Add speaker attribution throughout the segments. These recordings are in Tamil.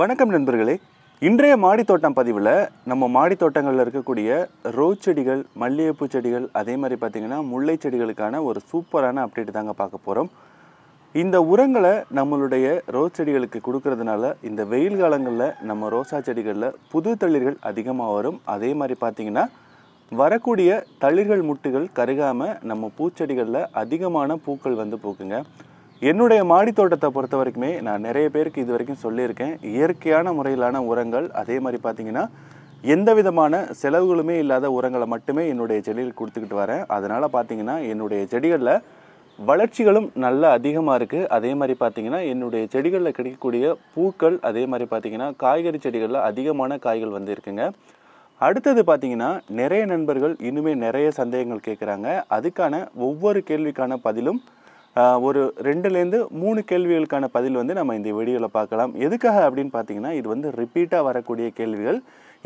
Speaker 1: வணக்கம் நண்பர்களே. இன்றைய மாடித்தோட்டம் பதிவில் நம்ம மாடித் தோட்டங்களில் இருக்கக்கூடிய ரோஸ் செடிகள் மல்லிகைப்பூ செடிகள் அதே மாதிரி பார்த்திங்கன்னா முல்லை செடிகளுக்கான ஒரு சூப்பரான அப்டேட் தாங்க பார்க்க போகிறோம் இந்த உரங்களை நம்மளுடைய ரோஸ் செடிகளுக்கு கொடுக்கறதுனால இந்த வெயில் காலங்களில் நம்ம ரோசா செடிகளில் புது தளிர்கள் அதிகமாக வரும். அதே மாதிரி பார்த்திங்கன்னா வரக்கூடிய தளிர்கள் முட்டுகள் கருகாமல் நம்ம பூச்செடிகளில் அதிகமான பூக்கள் வந்து பூக்குங்க. என்னுடைய மாடி தோட்டத்தை பொறுத்த வரைக்குமே நான் நிறைய பேருக்கு இது வரைக்கும் சொல்லியிருக்கேன். இயற்கையான முறையிலான உரங்கள் அதே மாதிரி பார்த்தீங்கன்னா எந்த விதமான செலவுகளுமே இல்லாத உரங்களை மட்டுமே என்னுடைய செடியில் கொடுத்துக்கிட்டு வரேன். அதனால் பார்த்தீங்கன்னா என்னுடைய செடிகளில் வளர்ச்சிகளும் நல்ல அதிகமாக இருக்குது அதே மாதிரி பார்த்தீங்கன்னா என்னுடைய செடிகளில் கிடைக்கக்கூடிய பூக்கள் அதே மாதிரி பார்த்தீங்கன்னா காய்கறி செடிகளில் அதிகமான காய்கள் வந்து இருக்குங்க. அடுத்தது பார்த்தீங்கன்னா நிறைய நண்பர்கள் இன்னுமே நிறைய சந்தேகங்கள் கேட்குறாங்க. அதுக்கான ஒவ்வொரு கேள்விக்கான பதிலும் ஒரு ரெண்டுலேருந்து மூணு கேள்விகளுக்கான பதில் வந்து நம்ம இந்த வீடியோவில் பார்க்கலாம். எதுக்காக அப்படின்னு பார்த்தீங்கன்னா இது வந்து ரிப்பீட்டாக வரக்கூடிய கேள்விகள்.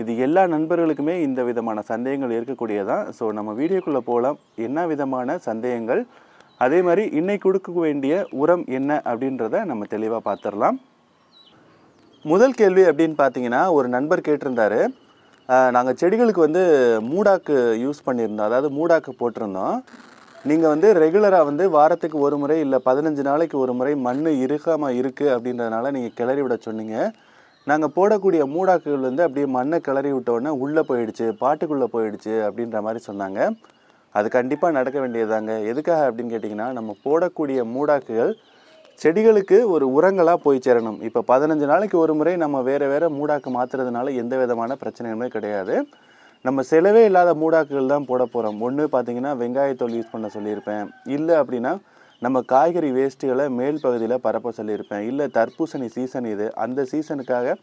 Speaker 1: இது எல்லா நண்பர்களுக்குமே இந்த விதமான சந்தேகங்கள் இருக்கக்கூடியதான் ஸோ நம்ம வீடியோக்குள்ளே போகலாம் என்ன விதமான சந்தேகங்கள்? அதே மாதிரி இன்னைக்கு கொடுக்க வேண்டிய உரம் என்ன அப்படின்றத நம்ம தெளிவாக பார்த்துடலாம். முதல் கேள்வி அப்படின்னு பார்த்தீங்கன்னா ஒரு நண்பர் கேட்டிருந்தாரு. நாங்கள் செடிகளுக்கு வந்து மூடாக்கு யூஸ் பண்ணியிருந்தோம். அதாவது மூடாக்கு போட்டிருந்தோம். நீங்கள் வந்து ரெகுலராக வந்து வாரத்துக்கு ஒரு முறை இல்லை பதினஞ்சு நாளைக்கு ஒரு முறை மண் இருக்காமல் இருக்குது அப்படின்றதுனால நீங்கள் கிளறி விட சொன்னீங்க. நாங்கள் போடக்கூடிய மூடாக்குகள் வந்து அப்படியே மண்ணை கிளறி விட்டோன்னே உள்ளே போயிடுச்சு பாட்டுக்குள்ளே போயிடுச்சு அப்படின்ற மாதிரி சொன்னாங்க. அது கண்டிப்பாக நடக்க வேண்டியதாங்க எதுக்காக அப்படின்னு கேட்டிங்கன்னா நம்ம போடக்கூடிய மூடாக்குகள் செடிகளுக்கு ஒரு உரங்களாக போய் சேரணும். இப்போ பதினஞ்சு நாளைக்கு ஒரு முறை நம்ம வேறு வேறு மூடாக்கு மாற்றுறதுனால எந்த விதமான பிரச்சனையுமே கிடையாது. நம்ம செலவே இல்லாத மூடாக்குகள் தான் போட போகிறோம் ஒன்று பார்த்தீங்கன்னா வெங்காயத்தோல் யூஸ் பண்ண சொல்லியிருப்பேன். இல்லை அப்படின்னா நம்ம காய்கறி வேஸ்ட்டுகளை மேல் பகுதியில் பரப்ப சொல்லியிருப்பேன். இல்லை தர்பூசணி சீசன் இது. அந்த சீசனுக்காக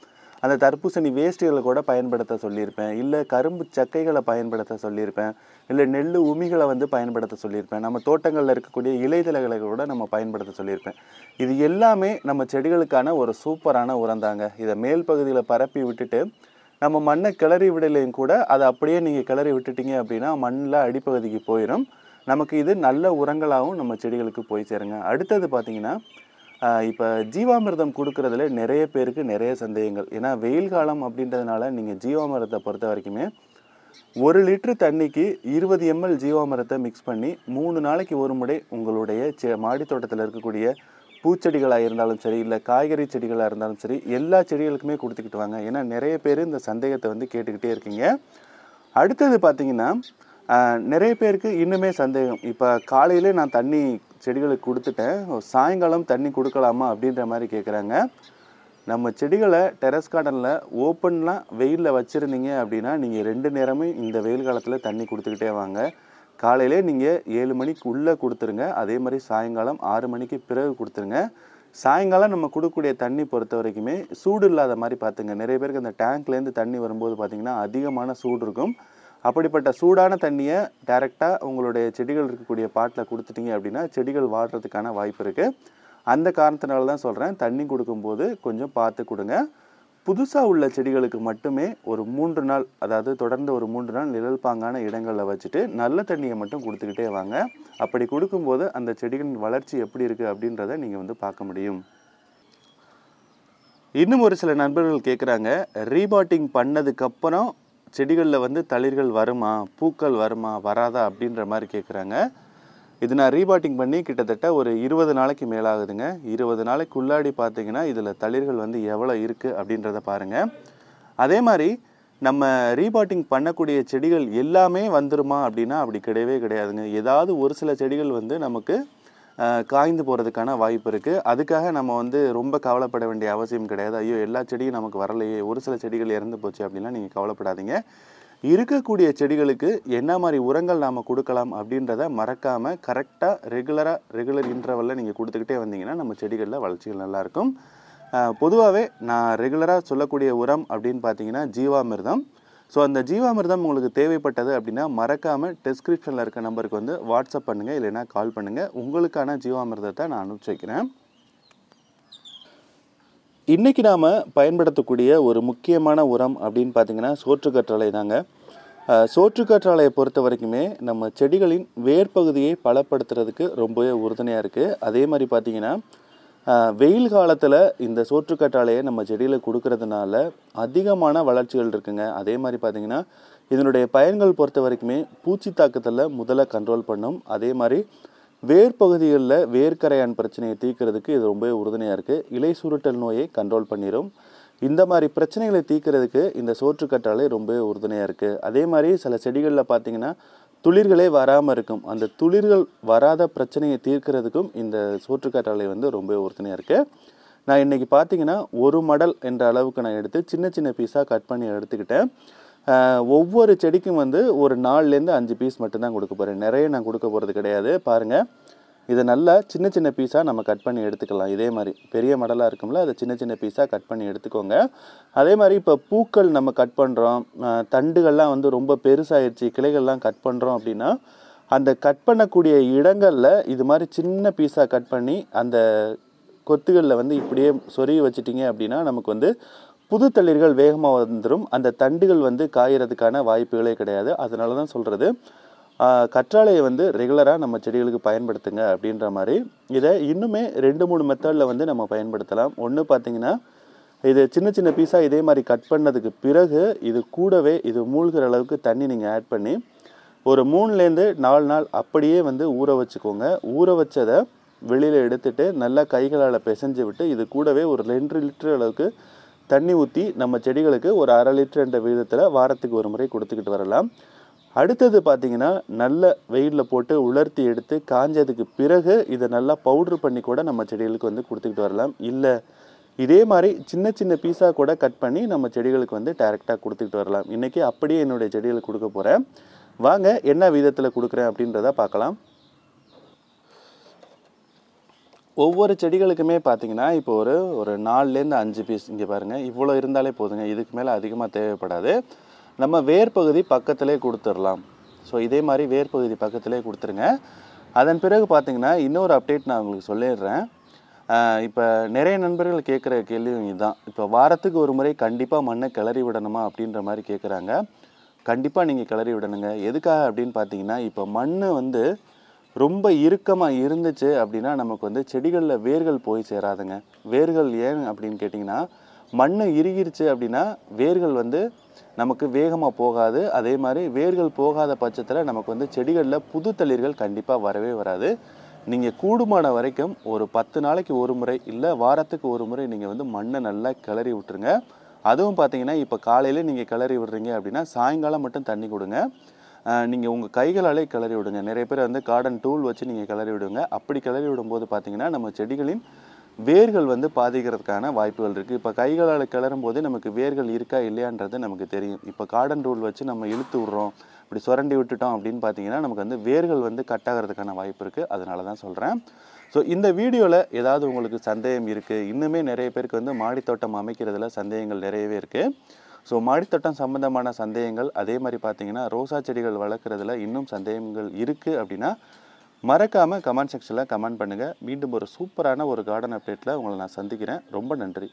Speaker 1: அந்த தர்பூசணி வேஸ்ட்டுகளை கூட பயன்படுத்த சொல்லியிருப்பேன். இல்லை கரும்பு சக்கைகளை பயன்படுத்த சொல்லியிருப்பேன். இல்லை நெல் உமிகளை வந்து பயன்படுத்த சொல்லியிருப்பேன். நம்ம தோட்டங்களில் இருக்கக்கூடிய இலைதலைகளை கூட நம்ம பயன்படுத்த சொல்லியிருப்பேன். இது எல்லாமே நம்ம செடிகளுக்கான ஒரு சூப்பரான உரம் தாங்க. இதை மேல் பகுதியில் பரப்பி விட்டுட்டு நம்ம மண்ணை கிளறி விடலையும் கூட அதை அப்படியே நீங்கள் கிளறி விட்டுட்டீங்க அப்படின்னா மண்ணில் அடிப்பகுதிக்கு போயிடும் நமக்கு இது நல்ல உரங்களாகவும் நம்ம செடிகளுக்கு போய் சேருங்க. அடுத்தது பார்த்தீங்கன்னா இப்போ ஜீவாமிர்தம் கொடுக்கறதுல நிறைய பேருக்கு நிறைய சந்தேகங்கள். ஏன்னா வெயில் காலம் அப்படின்றதுனால நீங்கள் ஜீவாமிர்தத்தை பொறுத்த வரைக்குமே ஒரு லிட்டர் தண்ணிக்கு இருபது எம்எல் ஜீவாமிரத்தை மிக்ஸ் பண்ணி மூணு நாளைக்கு ஒரு முறை உங்களுடைய செ மாடி தோட்டத்தில் இருக்கக்கூடிய பூச்செடிகளாக இருந்தாலும் சரி இல்லை காய்கறி செடிகளாக இருந்தாலும் சரி எல்லா செடிகளுக்குமே கொடுத்துக்கிட்டு வாங்க. ஏன்னா நிறைய பேர் இந்த சந்தேகத்தை வந்து கேட்டுக்கிட்டே இருக்கீங்க. அடுத்தது பார்த்தீங்கன்னா நிறைய பேருக்கு இன்னுமே சந்தேகம். இப்போ காலையிலே நான் தண்ணி செடிகளுக்கு கொடுத்துட்டேன். சாயங்காலம் தண்ணி கொடுக்கலாமா அப்படின்ற மாதிரி கேட்குறாங்க. நம்ம செடிகளை டெரஸ் கார்டனில் ஓப்பன்லாம் வெயிலில் வச்சுருந்தீங்க அப்படின்னா நீங்கள் ரெண்டு நேரமும் இந்த வெயில் காலத்தில் தண்ணி கொடுத்துக்கிட்டே வாங்க. காலையிலே நீங்கள் ஏழு மணிக்கு உள்ளே கொடுத்துருங்க. அதே மாதிரி சாயங்காலம் ஆறு மணிக்கு பிறகு கொடுத்துருங்க. சாயங்காலம் நம்ம கொடுக்கக்கூடிய தண்ணி பொறுத்த வரைக்குமே சூடு இல்லாத மாதிரி பார்த்துங்க. நிறைய பேருக்கு அந்த டேங்க்லேருந்து தண்ணி வரும்போது பார்த்திங்கன்னா அதிகமான சூடு இருக்கும். அப்படிப்பட்ட சூடான தண்ணியை டைரெக்டாக உங்களுடைய செடிகள் இருக்கக்கூடிய பாட்டில் கொடுத்துட்டீங்க அப்படின்னா செடிகள் வாடுறதுக்கான வாய்ப்பு இருக்குது அந்த காரணத்தினால தான் சொல்கிறேன் தண்ணி கொடுக்கும்போது கொஞ்சம் பார்த்து கொடுங்க. புதுசாக உள்ள செடிகளுக்கு மட்டுமே ஒரு மூன்று நாள் அதாவது தொடர்ந்து ஒரு மூன்று நாள் நிழல் பாங்கான இடங்களில் வச்சுட்டு நல்ல தண்ணியை மட்டும் கொடுத்துக்கிட்டே வாங்க. அப்படி கொடுக்கும்போது அந்த செடிகளின் வளர்ச்சி எப்படி இருக்குது அப்படின்றத நீங்கள் வந்து பார்க்க முடியும். இன்னும் ஒரு சில நண்பர்கள் கேட்குறாங்க ரீபாட்டிங் பண்ணதுக்கப்புறம் செடிகளில் வந்து தளிர்கள் வருமா? பூக்கள் வருமா? வராதா? அப்படின்ற மாதிரி கேட்குறாங்க இது நான் ரீபாட்டிங் பண்ணி கிட்டத்தட்ட ஒரு இருபது நாளைக்கு மேலாகுதுங்க. இருபது நாளைக்கு உள்ளாடி பார்த்தீங்கன்னா இதில் தளிர்கள் வந்து எவ்வளோ இருக்குது அப்படின்றத பாருங்கள் அதே மாதிரி நம்ம ரீபாட்டிங் பண்ணக்கூடிய செடிகள் எல்லாமே வந்துருமா அப்படின்னா அப்படி கிடையவே கிடையாதுங்க. ஏதாவது ஒரு சில செடிகள் வந்து நமக்கு காய்ந்து போகிறதுக்கான வாய்ப்பு இருக்குது அதுக்காக நம்ம வந்து ரொம்ப கவலைப்பட வேண்டிய அவசியம் கிடையாது. ஐயோ எல்லா செடியும் நமக்கு வரலையே. ஒரு சில செடிகள் இறந்து போச்சு அப்படின்னா நீங்கள் கவலைப்படாதீங்க. இருக்கக்கூடிய செடிகளுக்கு என்ன மாதிரி உரங்கள் நாம் கொடுக்கலாம் அப்படின்றத மறக்காமல் கரெக்டாக ரெகுலராக ரெகுலர் இன்டர்வலில் நீங்கள் கொடுத்துக்கிட்டே வந்தீங்கன்னா நம்ம செடிகளில் வளர்ச்சிகள் நல்லாயிருக்கும். பொதுவாகவே நான் ரெகுலராக சொல்லக்கூடிய உரம் அப்படின்னு பார்த்தீங்கன்னா ஜீவாமிர்தம். ஸோ அந்த ஜீவாமிர்தம் உங்களுக்கு தேவைப்பட்டது அப்படின்னா மறக்காமல் டெஸ்கிரிப்ஷனில் இருக்க நம்பருக்கு வந்து வாட்ஸ்அப் பண்ணுங்கள் இல்லைன்னா கால் பண்ணுங்கள் உங்களுக்கான ஜீவாமிர்தத்தை நான் அனுப்பிச்சி வைக்கிறேன். இன்றைக்கி நாம் பயன்படுத்தக்கூடிய ஒரு முக்கியமான உரம் அப்படின்னு பார்த்தீங்கன்னா சோற்றுக்கற்றாழை தாங்க. சோற்றுக்கற்றாழையை பொறுத்த வரைக்குமே நம்ம செடிகளின் வேர் பகுதியை பலப்படுத்துறதுக்கு ரொம்பவே உறுதுணையாக இருக்குது அதே மாதிரி பார்த்தீங்கன்னா வெயில் காலத்தில் இந்த சோற்றுக்கற்றாழையை நம்ம செடியில் கொடுக்கறதுனால அதிகமான வளர்ச்சிகள் இருக்குங்க. அதே மாதிரி பார்த்தீங்கன்னா இதனுடைய பயன்கள் பொறுத்த வரைக்குமே பூச்சி தாக்கத்தில் முதல்ல கண்ட்ரோல் பண்ணும். அதே மாதிரி வேர் பகுதிகளில் வேர்க்கரையான் பிரச்சனையை தீர்க்கறதுக்கு இது ரொம்பவே உறுதுணையாக இருக்குது இலை சுருட்டல் நோயை கண்ட்ரோல் பண்ணிடும் இந்த மாதிரி பிரச்சனைகளை தீர்க்கிறதுக்கு இந்த சோற்றுக்கற்றாழை ரொம்பவே உறுதுணையாக இருக்குது அதே மாதிரி சில செடிகளில் பார்த்தீங்கன்னா துளிர்களே வராமல் இருக்கும். அந்த துளிர்கள் வராத பிரச்சனையை தீர்க்கிறதுக்கும் இந்த சோற்றுக்கற்றாழை வந்து ரொம்பவே உறுதுணையாக இருக்குது நான் இன்றைக்கி பார்த்தீங்கன்னா ஒரு மடல் என்ற அளவுக்கு நான் எடுத்து சின்ன சின்ன பீஸாக கட் பண்ணி எடுத்துக்கிட்டேன். ஒவ்வொரு செடிக்கும் வந்து ஒரு நாலுலேருந்து அஞ்சு பீஸ் மட்டும்தான் கொடுக்க போகிறேன் நிறைய நான் கொடுக்க போகிறது கிடையாது. பாருங்கள் இதை நல்லா சின்ன சின்ன பீஸாக நம்ம கட் பண்ணி எடுத்துக்கலாம். இதே மாதிரி. பெரிய மடலாக இருக்கும்ல அதை சின்ன சின்ன பீஸாக கட் பண்ணி எடுத்துக்கோங்க. அதே மாதிரி இப்போ பூக்கள் நம்ம கட் பண்ணுறோம் தண்டுகள்லாம் வந்து ரொம்ப பெருசாகிடுச்சு கிளைகள்லாம் கட் பண்ணுறோம் அப்படின்னா அந்த கட் பண்ணக்கூடிய இடங்களில் இது மாதிரி சின்ன பீஸாக கட் பண்ணி அந்த கொத்துகளில் வந்து இப்படியே சொருகி வச்சிட்டிங்க அப்படின்னா நமக்கு வந்து புது தளிர்கள் வேகமாக வந்துடும் அந்த தண்டுகள் வந்து காயறதுக்கான வாய்ப்புகளே கிடையாது. அதனால தான் சொல்கிறது கற்றாழையை வந்து ரெகுலராக நம்ம செடிகளுக்கு பயன்படுத்துங்க அப்படின்ற மாதிரி. இதை இன்னுமே ரெண்டு மூணு மெத்தடில் வந்து நம்ம பயன்படுத்தலாம். ஒன்று பார்த்தீங்கன்னா இது சின்ன சின்ன பீஸாக இதே மாதிரி கட் பண்ணதுக்கு பிறகு இது கூடவே இது மூழ்கிற அளவுக்கு தண்ணி நீங்கள் ஆட் பண்ணி ஒரு மூணுலேருந்து நாலு நாள் அப்படியே வந்து ஊற வச்சுக்கோங்க. ஊற வச்சதை வெளியில் எடுத்துட்டு நல்லா கைகளால் பிசைஞ்சு விட்டு இது கூடவே ஒரு ரெண்டு லிட்டர் அளவுக்கு தண்ணி ஊற்றி நம்ம செடிகளுக்கு ஒரு அரை லிட்டர் என்ற விகிதத்தில் வாரத்துக்கு ஒரு முறை கொடுத்துக்கிட்டு வரலாம். அடுத்தது பார்த்தீங்கன்னா நல்ல வெயிலில் போட்டு உலர்த்தி எடுத்து காஞ்சதுக்கு பிறகு இதை நல்லா பவுட்ரு பண்ணி கூட நம்ம செடிகளுக்கு வந்து கொடுத்துக்கிட்டு வரலாம். இல்லை இதே மாதிரி சின்ன சின்ன பீஸாக கூட கட் பண்ணி நம்ம செடிகளுக்கு வந்து டைரெக்டாக கொடுத்துக்கிட்டு வரலாம். இன்றைக்கி அப்படியே என்னுடைய செடிகளுக்கு கொடுக்க போகிறேன் வாங்க என்ன விதத்தில் கொடுக்குறேன் அப்படின்றத பார்க்கலாம். ஒவ்வொரு செடிகளுக்குமே பார்த்தீங்கன்னா இப்போ ஒரு ஒரு நாலுலேருந்து அஞ்சு பீஸ் இங்கே பாருங்கள் இவ்வளோ இருந்தாலே போதுங்க இதுக்கு மேலே அதிகமாக தேவைப்படாது. நம்ம வேர்பகுதி பக்கத்திலே கொடுத்துடலாம். ஸோ இதே மாதிரி வேர்பகுதி பக்கத்திலே கொடுத்துருங்க. அதன் பிறகு பார்த்தீங்கன்னா இன்னொரு அப்டேட் நான் உங்களுக்கு சொல்லிடுறேன். இப்போ நிறைய நண்பர்கள் கேட்குற கேள்வியும் இதுதான். இப்போ வாரத்துக்கு ஒரு முறை கண்டிப்பாக மண்ணை கிளறி விடணுமா அப்படின்ற மாதிரி கேட்குறாங்க. கண்டிப்பாக நீங்கள் கிளறி விடணுங்க. எதுக்காக அப்படின்னு பார்த்தீங்கன்னா இப்போ மண் வந்து ரொம்ப இறுக்கமாக இருந்துச்சு அப்படின்னா நமக்கு வந்து செடிகளில் வேர்கள் போய் சேராதுங்க. வேர்கள் ஏன் அப்படின்னு கேட்டிங்கன்னா மண் இறுகிருச்சு அப்படின்னா வேர்கள் வந்து நமக்கு வேகமாக போகாது. அதே மாதிரி வேர்கள் போகாத பட்சத்தில் நமக்கு வந்து செடிகளில் புது தளிர்கள் கண்டிப்பாக வரவே வராது. நீங்கள் கூடுமான வரைக்கும் ஒரு பத்து நாளைக்கு ஒரு முறை இல்லை வாரத்துக்கு ஒரு முறை நீங்கள் வந்து மண்ணை நல்லா கிளறி விட்டுருங்க. அதுவும் பார்த்தீங்கன்னா இப்போ காலையில் நீங்கள் கிளறி விடுறீங்க அப்படின்னா சாயங்காலம் மட்டும் தண்ணி கொடுங்க. நீங்கள் உங்கள் கைகளாலே கிளறி விடுங்க. நிறைய பேர் வந்து கார்டன் டூல் வச்சு நீங்கள் கிளறி விடுங்க. அப்படி கிளறி விடும்போது பார்த்தீங்கன்னா நம்ம செடிகளின் வேர்கள் வந்து பாதிக்கிறதுக்கான வாய்ப்புகள் இருக்குது இப்போ கைகளால் கிளறும் போது நமக்கு வேர்கள் இருக்கா இல்லையான்றது நமக்கு தெரியும். இப்போ கார்டன் டூல் வச்சு நம்ம இழுத்து விட்றோம் இப்படி சுரண்டி விட்டுட்டோம் அப்படின்னு பார்த்தீங்கன்னா நமக்கு வந்து வேர்கள் வந்து கட் ஆகிறதுக்கான வாய்ப்பு இருக்குது அதனால தான் சொல்கிறேன் ஸோ இந்த வீடியோவில் ஏதாவது உங்களுக்கு சந்தேகம் இருக்குது இன்னுமே நிறைய பேருக்கு வந்து மாடித்தோட்டம் அமைக்கிறதுல சந்தேகங்கள் நிறையவே இருக்குது ஸோ மாடித்தோட்டம் சம்பந்தமான சந்தேகங்கள் அதே மாதிரி பார்த்தீங்கன்னா ரோசா செடிகள் வளர்க்குறதுல இன்னும் சந்தேகங்கள் இருக்குது அப்படின்னா மறக்காமல் கமெண்ட் செக்ஷனில் கமெண்ட் பண்ணுங்கள் மீண்டும் ஒரு சூப்பரான ஒரு கார்டன் அப்டேட்டில் உங்களை நான் சந்திக்கிறேன். ரொம்ப நன்றி.